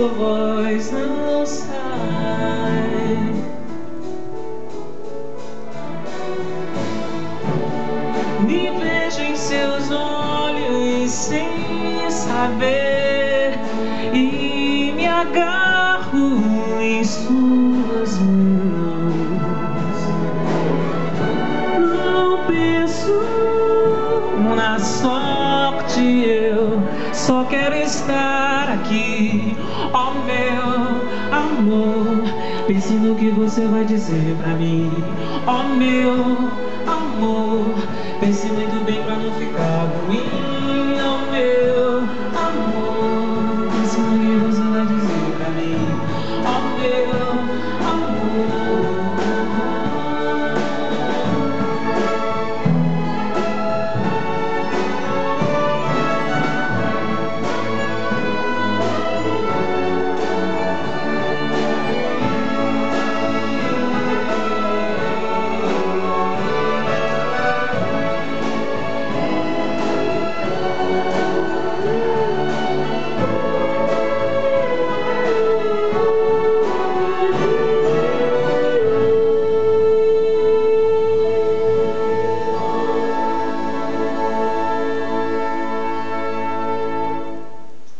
sua voz não sai. Me vejo em seus olhos sem saber e me agarro em suas mãos. Não penso na sorte, só quero estar aqui, ó meu amor. Pense no que você vai dizer pra mim, ó meu amor. Pense muito bem pra não ficar.